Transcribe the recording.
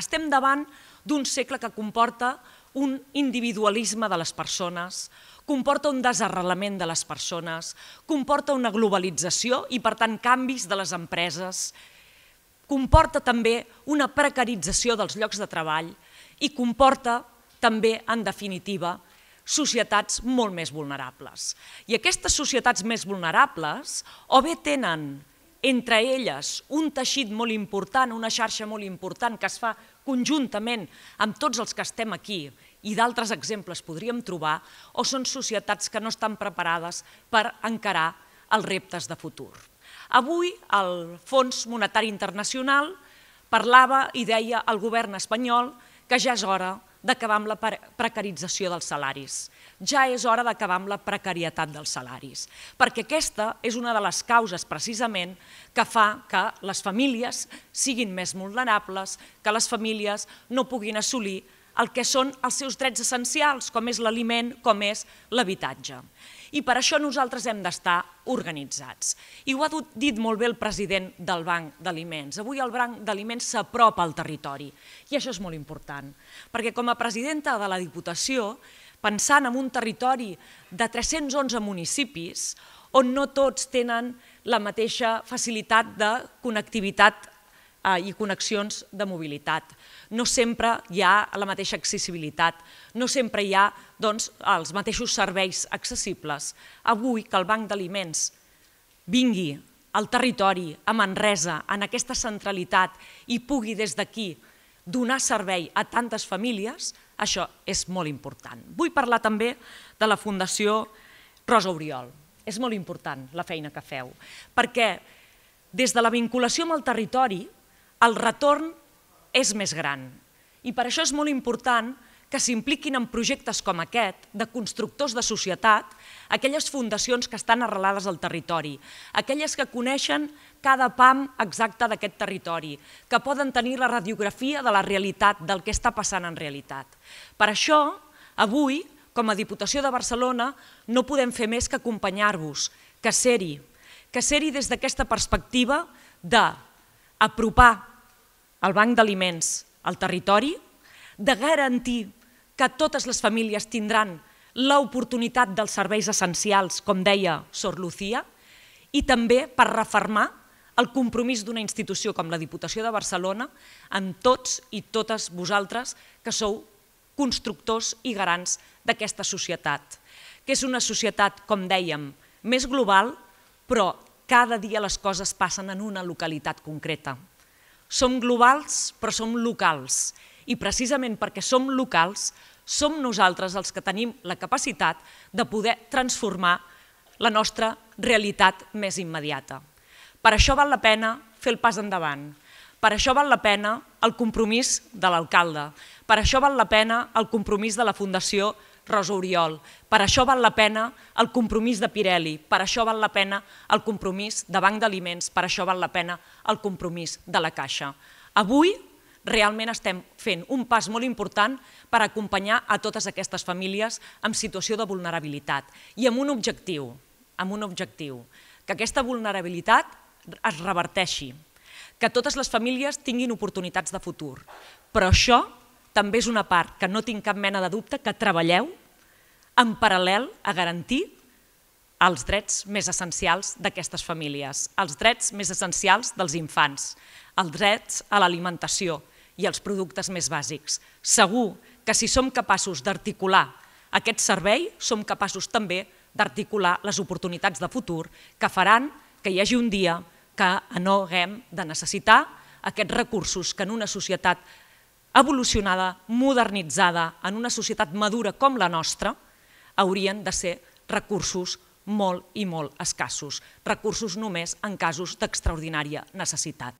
Estem davant d'un segle que comporta un individualisme de les persones, comporta un desarrelament de les persones, comporta una globalització i, per tant, canvis de les empreses, comporta també una precarització dels llocs de treball i comporta també, en definitiva, societats molt més vulnerables. I aquestes societats més vulnerables o bé tenen entre elles un teixit molt important, una xarxa molt important que es fa conjuntament amb tots els que estem aquí i d'altres exemples podríem trobar, o són societats que no estan preparades per encarar els reptes de futur. Avui el Fons Monetari Internacional parlava i deia al govern espanyol que ja és hora d'acabar amb la precarització dels salaris. Ja és hora d'acabar amb la precarietat dels salaris, perquè aquesta és una de les causes precisament que fa que les famílies siguin més vulnerables, que les famílies no puguin assolir el que són els seus drets essencials, com és l'aliment, com és l'habitatge. I per això nosaltres hem d'estar organitzats. I ho ha dit molt bé el president del Banc d'Aliments. Avui el Banc d'Aliments s'apropa al territori i això és molt important, perquè com a presidenta de la Diputació, pensant en un territori de 311 municipis on no tots tenen la mateixa facilitat de connectivitat i connexions de mobilitat no sempre hi ha la mateixa accessibilitat, no sempre hi ha doncs, els mateixos serveis accessibles. Avui que el Banc d'Aliments vingui al territori, a Manresa, en aquesta centralitat i pugui des d'aquí donar servei a tantes famílies, això és molt important. Vull parlar també de la Fundació Rosa Oriol. És molt important la feina que feu, perquè des de la vinculació amb el territori, el retorn és més gran. I per això és molt important que s'impliquin en projectes com aquest, de constructors de societat, aquelles fundacions que estan arrelades al territori, aquelles que coneixen cada pam exacte d'aquest territori, que poden tenir la radiografia de la realitat, del que està passant en realitat. Per això, avui, com a Diputació de Barcelona, no podem fer més que acompanyar-vos, que ser-hi, que ser-hi des d'aquesta perspectiva d'apropar el banc d'aliments al territori, de garantir que totes les famílies tindran l'oportunitat dels serveis essencials, com deia Sor Lucía, i també per reformar el compromís d'una institució com la Diputació de Barcelona amb tots i totes vosaltres que sou constructors i garants d'aquesta societat, que és una societat, com dèiem, més global, però cada dia les coses passen en una localitat concreta. Som globals, però som locals. I precisament perquè som locals, som nosaltres els que tenim la capacitat de poder transformar la nostra realitat més immediata. Per això val la pena fer el pas endavant. Per això val la pena el compromís de l'alcalde. Per això val la pena el compromís de la Fundació Rosa Oriol. Per això val la pena el compromís de Pirelli, per això val la pena el compromís de Banc d'Aliments, per això val la pena el compromís de la Caixa. Avui realment estem fent un pas molt important per acompanyar a totes aquestes famílies en situació de vulnerabilitat i amb un objectiu, amb un objectiu, que aquesta vulnerabilitat es reverteixi, que totes les famílies tinguin oportunitats de futur. Però això també és una part que no tinc cap mena de dubte que treballeu en paral·lel a garantir els drets més essencials d'aquestes famílies, els drets més essencials dels infants, els drets a l'alimentació i els productes més bàsics. Segur que si som capaços d'articular aquest servei, som capaços també d'articular les oportunitats de futur que faran que hi hagi un dia que no haguem de necessitar aquests recursos que en una societat evolucionada, modernitzada, en una societat madura com la nostra, haurien de ser recursos molt i molt escassos, recursos només en casos d'extraordinària necessitat.